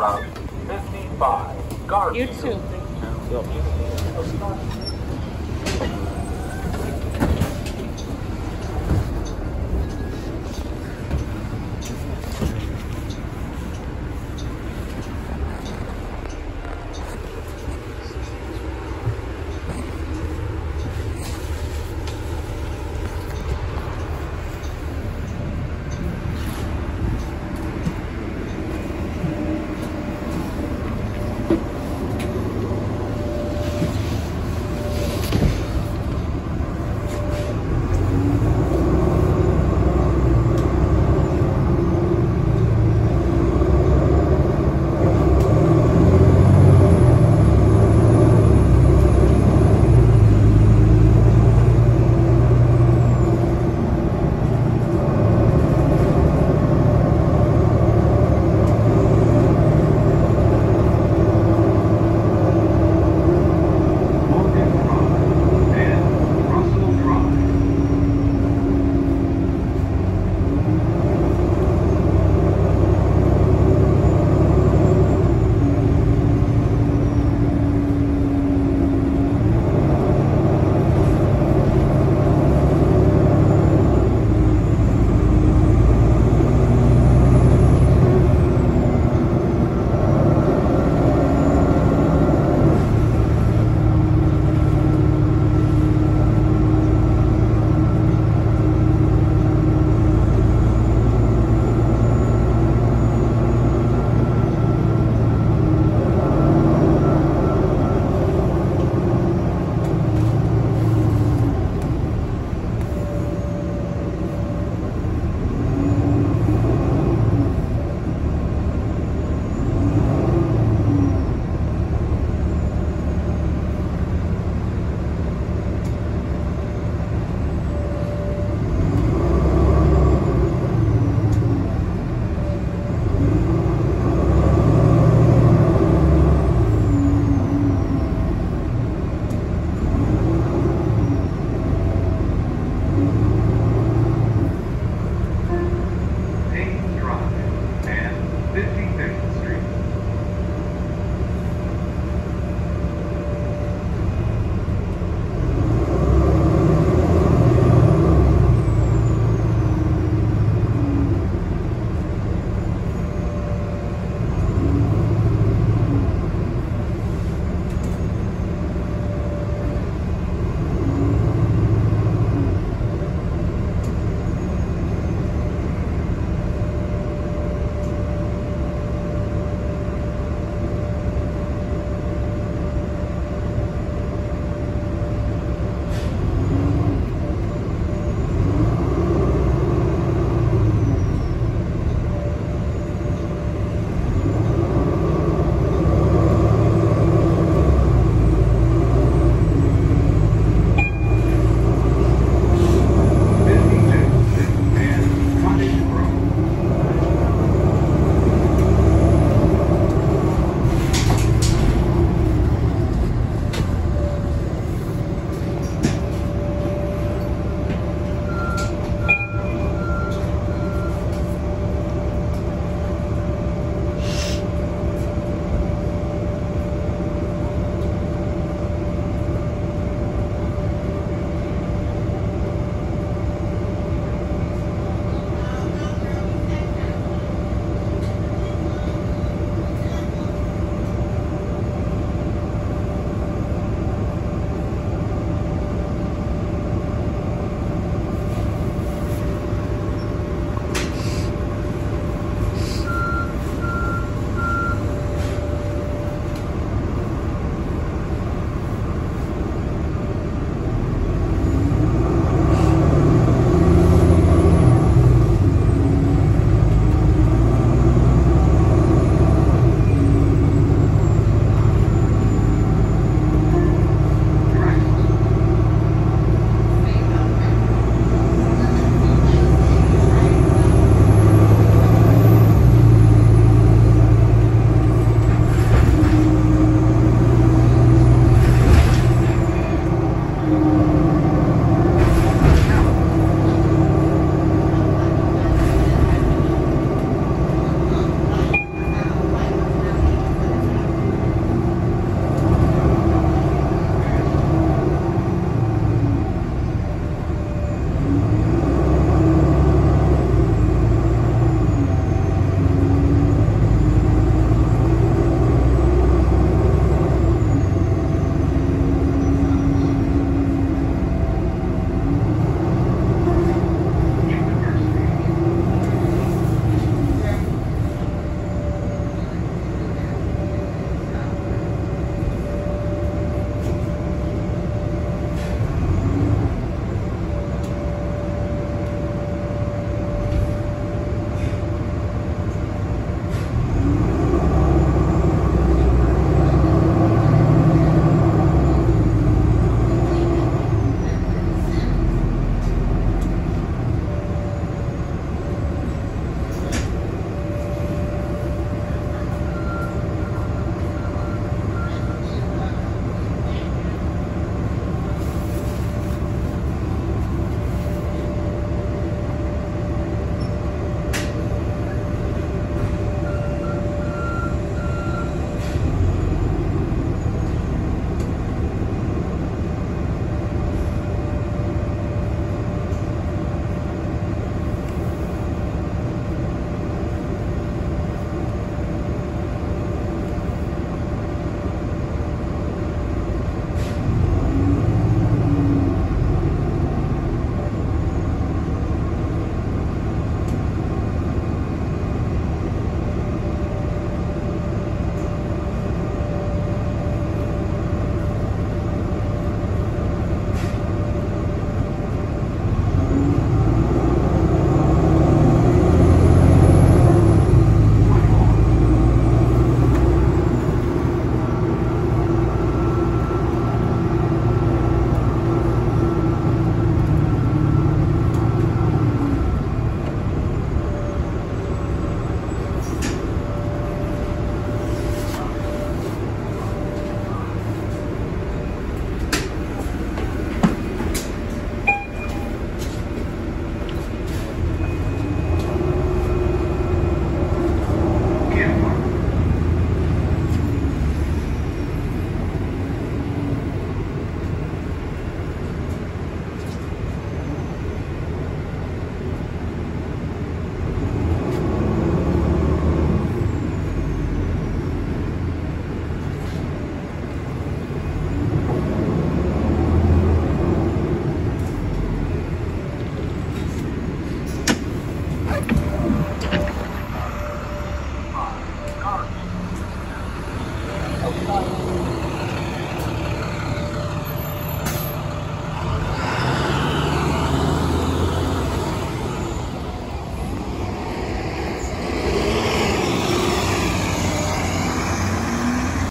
Route 55, Garfield. You too. Yep. Lord.